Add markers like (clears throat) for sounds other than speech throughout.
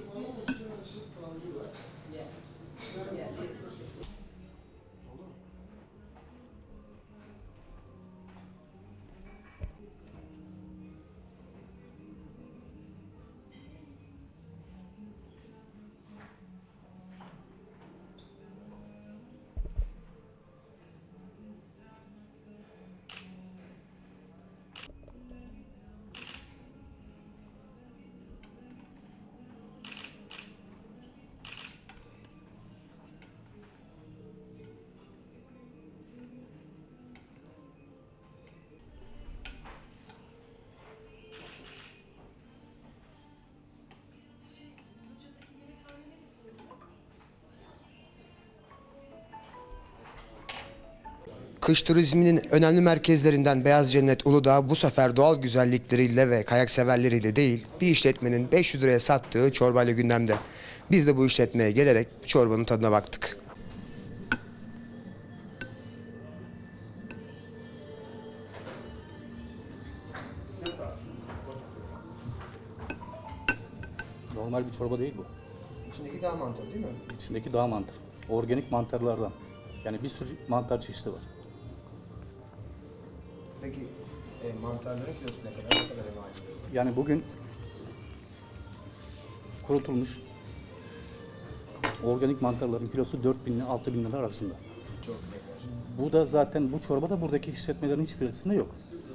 объяснение все решит правдиво. Нет. Kış turizminin önemli merkezlerinden Beyaz Cennet Uludağ bu sefer doğal güzellikleriyle ve kayak severleriyle değil bir işletmenin 500 liraya sattığı çorbayla gündemde. Biz de bu işletmeye gelerek çorbanın tadına baktık. Normal bir çorba değil bu. İçindeki daha mantar değil mi? İçindeki dağ mantar. Organik mantarlardan. Yani bir sürü mantar çeşidi var. Peki e, mantarların kilosu ne kadar? Ne kadar? Yani bugün kurutulmuş organik mantarların kilosu 4000 ile 6000 lira arasında. Çok güzel. Bu da zaten bu çorba da buradaki işletmelerin hiçbirisinde yok.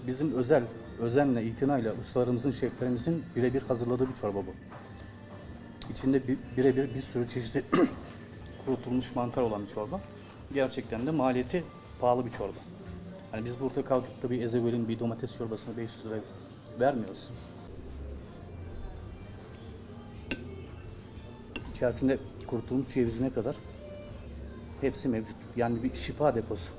Bizim özel, özenle, itinayla ustalarımızın, şeflerimizin birebir hazırladığı bir çorba bu. İçinde bir- birebir bir sürü çeşitli (clears throat) kurutulmuş mantar olan bir çorba. Gerçekten de maliyeti pahalı bir çorba. Hani biz burada kalkıp da bir ezogelin, bir domates çorbasını 500 lira vermiyoruz. İçerisinde kurutulmuş cevizine kadar hepsi mevcut. Yani bir şifa deposu.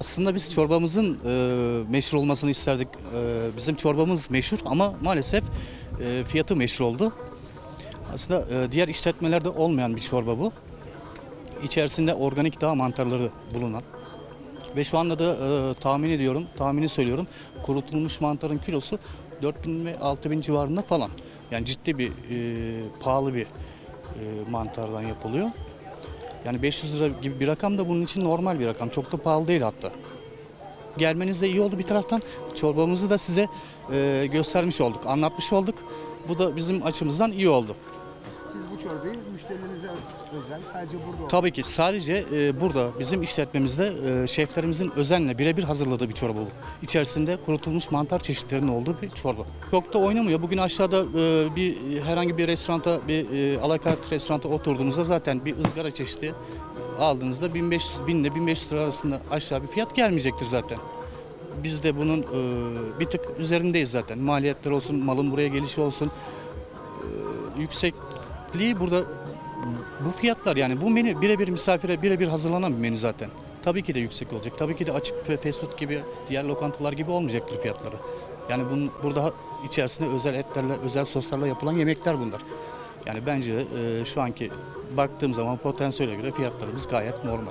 Aslında biz çorbamızın e, meşhur olmasını isterdik. E, bizim çorbamız meşhur ama maalesef e, fiyatı meşhur oldu. Aslında e, diğer işletmelerde olmayan bir çorba bu. İçerisinde organik dağ mantarları bulunan ve şu anda da e, tahmin ediyorum, tahmini söylüyorum. Kurutulmuş mantarın kilosu 4000 ve 6000 civarında falan. Yani ciddi bir e, pahalı bir mantardan yapılıyor. Yani 500 lira gibi bir rakam da bunun için normal bir rakam. Çok da pahalı değil hatta. Gelmeniz de iyi oldu bir taraftan. Çorbamızı da size e, göstermiş olduk, anlatmış olduk. Bu da bizim açımızdan iyi oldu. Siz bu çorbayı müşterilerinize özel sadece burada Tabii ki sadece e, burada bizim işletmemizde e, şeflerimizin özenle birebir hazırladığı bir çorba bu. İçerisinde kurutulmuş mantar çeşitlerinin olduğu bir çorba. Çok da oynamıyor. Bugün aşağıda e, bir herhangi bir restoranta, bir e, alakart restoranta oturduğunuzda zaten bir ızgara çeşidi aldığınızda 1500 bin ile 1500 lira arasında aşağı bir fiyat gelmeyecektir zaten. Biz de bunun e, bir tık üzerindeyiz zaten. Maliyetler olsun, malın buraya gelişi olsun. E, yüksekliği burada bu fiyatlar yani bu menü birebir misafire birebir hazırlanan bir menü zaten. Tabii ki de yüksek olacak. Tabii ki de açık ve fast food gibi diğer lokantalar gibi olmayacaktır fiyatları. Yani bunun burada içerisinde özel etlerle, özel soslarla yapılan yemekler bunlar. Yani bence e, şu anki baktığım zaman potansiyele göre fiyatlarımız gayet normal.